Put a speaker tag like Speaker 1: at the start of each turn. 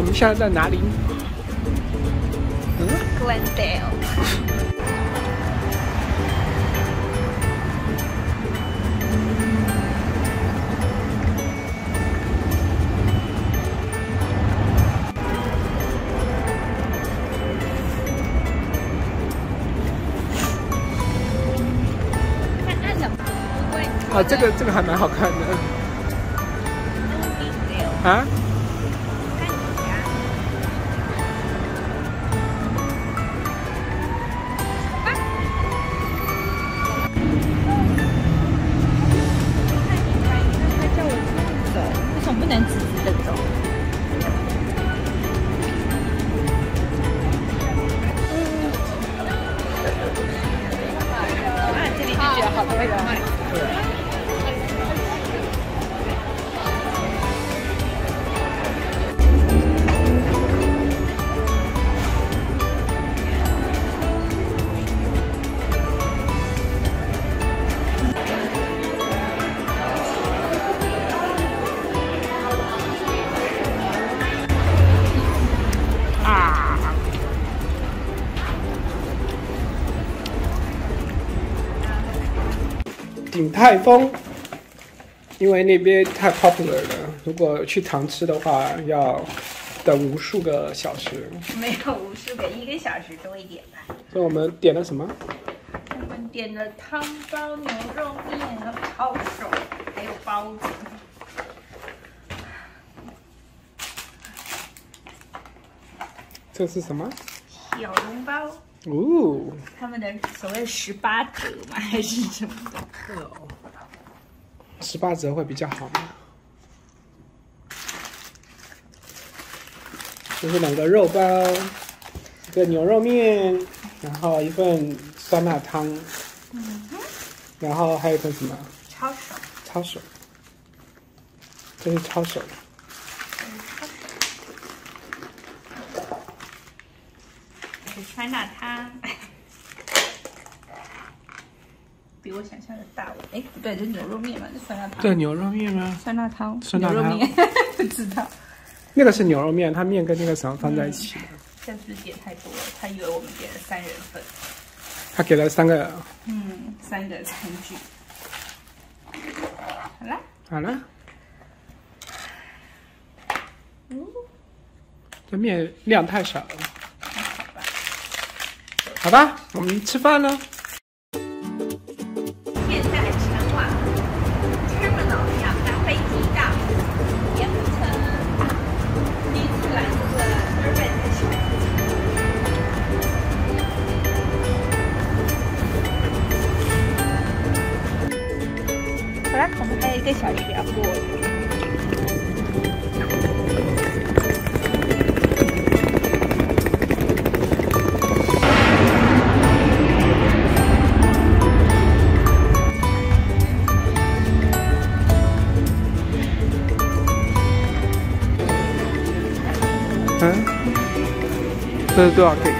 Speaker 1: 我们现在在哪里？嗯
Speaker 2: Glendale。
Speaker 1: 啊，这个这个还蛮好看的啊。鼎泰丰，因为那边太 popular 了，如果去常吃的话，要等无数个小时。
Speaker 2: 没有无数个，一个小时多一点吧。
Speaker 1: 所以我们点了什么？
Speaker 2: 我们点了汤包牛肉面和抄手，还有包子。
Speaker 1: 这是什么？
Speaker 2: 小笼包，
Speaker 1: 哦，
Speaker 2: 他们的所谓十八折嘛，还是什么的？
Speaker 1: 哦十八折会比较好吗？这是两个肉包，一个牛肉面，然后一份酸辣汤，嗯然后还有一份什么？
Speaker 2: 抄手，
Speaker 1: 抄手，这是抄手。
Speaker 2: 还是酸辣汤。比我想象的大碗，哎，不对，这牛肉面嘛，这酸辣汤。
Speaker 1: 对牛肉面吗？
Speaker 2: 酸辣汤，
Speaker 1: 酸辣汤
Speaker 2: 牛肉面，不知道。
Speaker 1: 那个是牛肉面，它面跟那个什么放在一起的。
Speaker 2: 这是不是点太多了？他以为我们点了三人份。
Speaker 1: 他给了三个，
Speaker 2: 嗯，三个餐具。好啦，
Speaker 1: 好了，
Speaker 2: 嗯，
Speaker 1: 这面量太少了。
Speaker 2: 好吧，
Speaker 1: 我们吃饭了。
Speaker 2: 现在前往 terminal 要搭飞机到盐湖城。第一次来，我们还有一个小时要过。
Speaker 1: 嗯，这是多少 K？